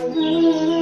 Música